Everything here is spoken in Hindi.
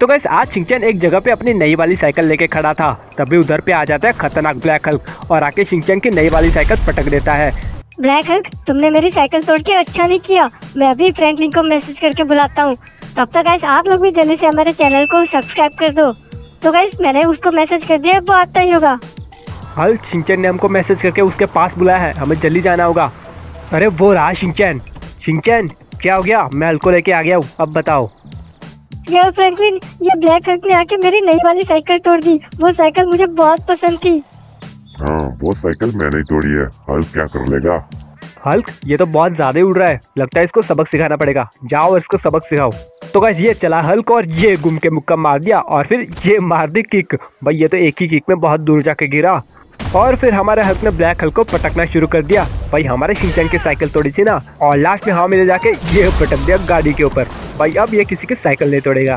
तो गैस आज शिंचन एक जगह पे अपनी नई वाली साइकिल लेके खड़ा था। तभी उधर पे आ जाता है खतरनाक ब्लैक हल्क और आके शिंचन की नई वाली साइकिल पटक देता है। ब्लैक हल्क तुमने मेरी साइकिल तोड़ के अच्छा नहीं किया। मैं अभी फ्रैंकलिन को मैसेज करके बुलाता हूँ। तब तक गाइस आप लोग भी जल्दी से हमारे चैनल को सब्सक्राइब कर दो। तो गाइस मैंने उसको मैसेज कर दिया वो आता ही होगा। हल्क शिंचन ने हमको मैसेज करके उसके पास बुलाया है। हमें जल्दी जाना होगा। अरे वो रहा शिंचन शिंचन क्या हो गया? मैं हल्क को लेके आ गया हूँ। अब बताओ। यार फ्रैंकलिन ये ब्लैक हल्क ने आके मेरी नई वाली साइकिल तोड़ दी। वो साइकिल मुझे बहुत पसंद थी। हाँ वो साइकिल मैंने ही तोड़ी है। हल क्या कर लेगा? हल्क ये तो बहुत ज़्यादा उड़ रहा है। लगता है इसको सबक सिखाना पड़ेगा। जाओ इसको सबक सिखाओ। तो गाइस ये चला हल्क और ये गुम के मुक्का मार दिया और फिर ये मार दी किक भाई ये तो एक ही किक में बहुत दूर जाके गिरा। और फिर हमारे हल्क ने ब्लैक हल्क को पटकना शुरू कर दिया। भाई हमारे शिंचन की साइकिल तोड़ी थी ना। और लास्ट में हवा में ले जाके ये पटक दिया गाड़ी के ऊपर। भाई अब ये किसी की साइकिल नहीं तोड़ेगा।